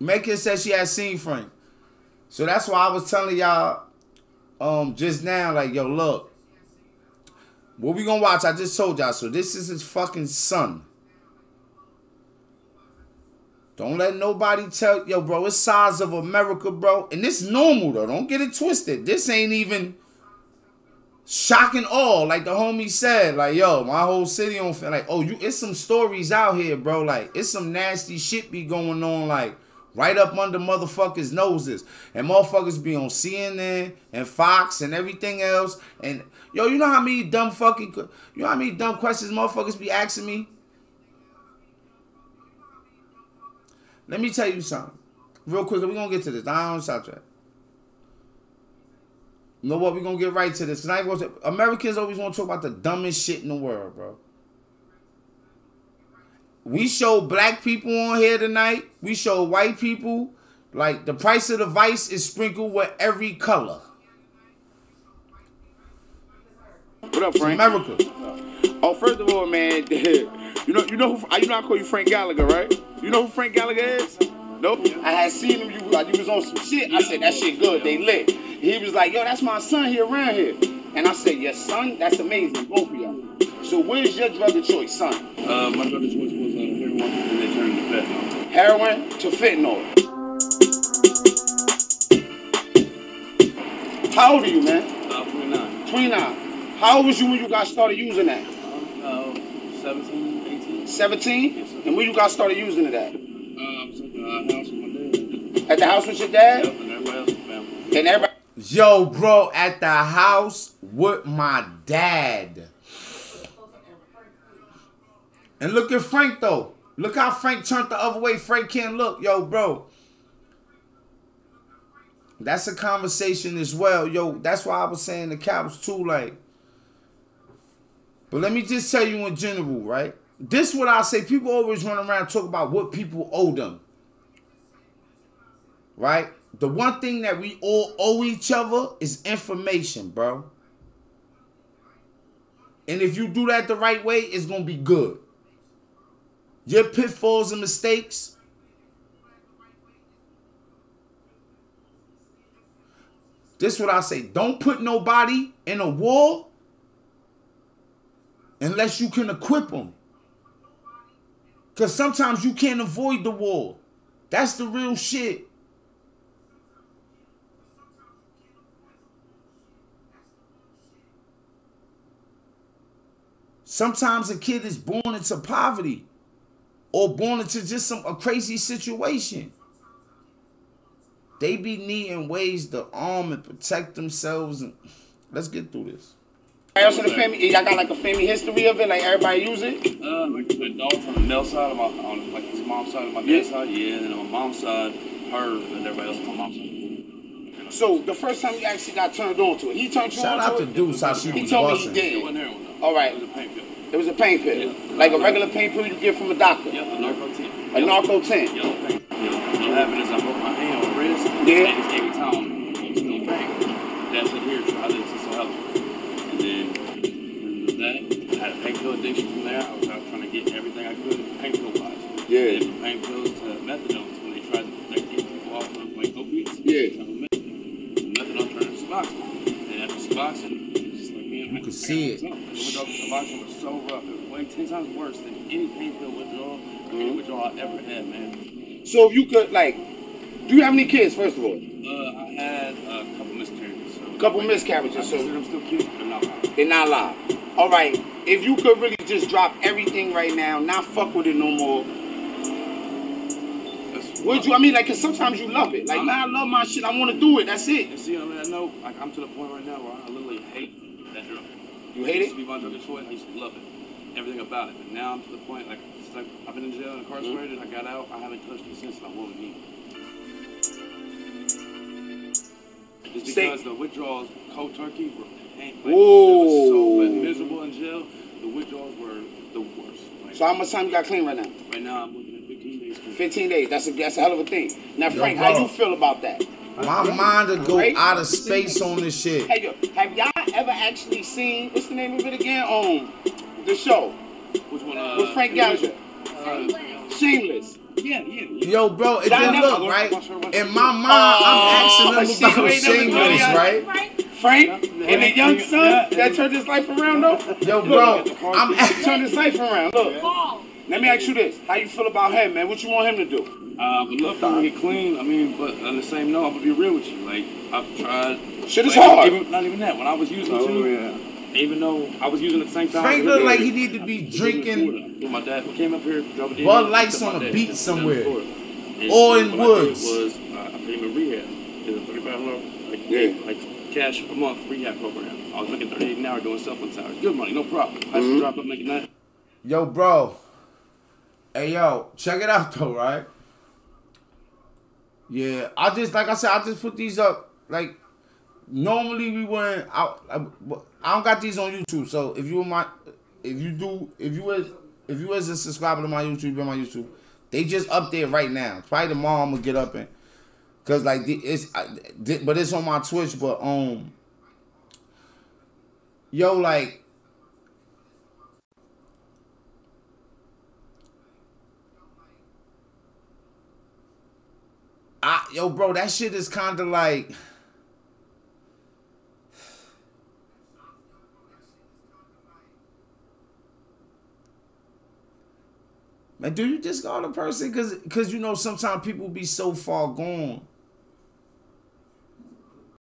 Megan said she had seen Frank. So that's why I was telling y'all um just now, like, yo, look. What we gonna watch? I just told y'all. So this is his fucking son. Don't let nobody tell yo, bro. It's size of America, bro. And this normal though. Don't get it twisted. This ain't even shocking all. Like the homie said, like, yo, my whole city on like, oh, you it's some stories out here, bro. Like, it's some nasty shit be going on, like right up under motherfuckers' noses. And motherfuckers be on CNN and Fox and everything else. And yo, you know how many dumb fucking you know how many dumb questions motherfuckers be asking me? Let me tell you something. Real quick, we're gonna get to this. I don't sidetrack. You know what? We're gonna get right to this. Cause I ain't to, Americans always want to talk about the dumbest shit in the world, bro. We show black people on here tonight. We show white people. Like the price of the vice is sprinkled with every color. What up, Frank? America. Oh, first of all, man, you know, you know, who, you know, I call you Frank Gallagher, right? You know who Frank Gallagher is? Nope. I had seen him. You you was on some shit. I said that shit good. They lit. He was like, yo, that's my son here around here. And I said, your son? That's amazing. Both of y'all. So where's your drug of choice, son? Uh, my drug of choice was uh, heroin, and they turned to fentanyl. Heroin to fentanyl. How old are you, man? Uh, 29. 29. How old was you when you got started using that? Uh, 17, 18. 17? Yes, sir. And when you got started using it at? Uh, I was at the uh, house with my dad. At the house with your dad? Yep, and everybody else in the family. And everybody. Yo, bro, at the house with my dad. And look at Frank though. Look how Frank turned the other way. Frank can't look. Yo, bro. That's a conversation as well. Yo, that's why I was saying the cops too, like. But let me just tell you in general, right? This what I say. People always run around talk about what people owe them. Right? The one thing that we all owe each other is information, bro. And if you do that the right way, it's gonna be good. Your pitfalls and mistakes. This what I say. Don't put nobody in a war unless you can equip them. Because sometimes you can't avoid the war. That's the real shit. Sometimes a kid is born into poverty or born into just some a crazy situation. They be needing ways to arm and protect themselves. And let's get through this. else in the family, y'all got like a family history of it, like everybody use it. Uh, like the dog from the male side of my, on like his mom's side of my dad's Yeah. side, yeah, and then on my mom's side, her and everybody else on my mom's side. So the first time you actually got turned on to it, he turned you Shout on out to to it. Deuce how she He was told me he busting. did. It wasn't heroin though. All right. It was a pain pill. It was a pain pill, Yeah. like a regular pain pill you get from a doctor, Yeah, a Norco 10. a Norco ten. Yellow pain. Yeah. What happened is I broke my hand on the wrist. Yeah. And it's every time I'm still in pain. That's it here. Try this. This will help. And then with that, I had a painpill addiction from there. I was out trying to get everything I could painpill wise. Yeah. And from pills to methadone see it. something. The withdrawal from Suboxone was so rough. It was way 10 times worse than any pain pill withdrawal any Mhm. withdrawal I ever had, man. So if you could like, do you have any kids first of all? Uh, I had a couple miscarriages. So Couple miscarriages, so- them still cute, but not mine. They're not alive. All right. If you could really just drop everything right now, not fuck with it no more. Would you? I mean, like, cause sometimes you love it. Like, man, I love my shit. I want to do it. That's it. And see, I mean, I know, like, I'm to the point right now where I literally hate that drug. You It hate used it? to be my drug of choice. I used to love it, everything about it. But now I'm to the point, like, it's like I've been in jail and incarcerated. Mm-hmm. I got out. I haven't touched it since, and I won't again. Just Stay- because the withdrawals, cold turkey, were pain. Like, Whoa. It was so miserable in jail. The withdrawals were the worst. Like, So how much time you got clean right now? right now, I'm looking at 15 days. clean. 15 days. That's a that's a hell of a thing. Now, Frank, bro. how you feel about that? My mind to go Right? out of space on this shit. Hey, yo, have y'all ever actually seen what's the name of it again? Um, the show Which one? Uh, with Frank Gallagher. Uh, Shameless. Yeah, yeah. yeah. Yo, bro, and Y'all then never- look, right? Watch In my mind, Oh, I'm asking shit, them you about ain't shameless, right? Right? Frank and the young son that turned his life around though. Yo, bro, I'm He turned his life around. Look, Paul. Let me ask you this: How you feel about him, man? What you want him to do? Uh, I would love for him to get clean. I mean, but on the same note, I'm gonna be real with you. Like, I've tried. Shit is like, hard. Even, not even that. When I was using Oh, too, even though I was using at the same time. Frank look look like he needed to be drinking doing Florida. My dad who came up here, drove a Bud Lights on a dad beach somewhere. Or in what I woods. Was uh, I put him in rehab. Did a 35 month, like, Yeah. like cash a month rehab program. I was making 38 an hour doing self-employed hours. Good money, no problem. I Mhm. should drop up making that. Yo, bro. Hey, yo, check it out though, right? Yeah, I just like I said, I just put these up. Like normally we wouldn't. I, I, I don't got these on YouTube. So if you my, if you do, if you was, if you was a subscriber to my YouTube, be on my YouTube. They just up there right now. Probably tomorrow I'm gonna get up and, cause like it's, I- but it's on my Twitch. But um, yo, like I yo, bro, that shit is kind of like. Man, do you discard a person? Cause, cause you know sometimes people be so far gone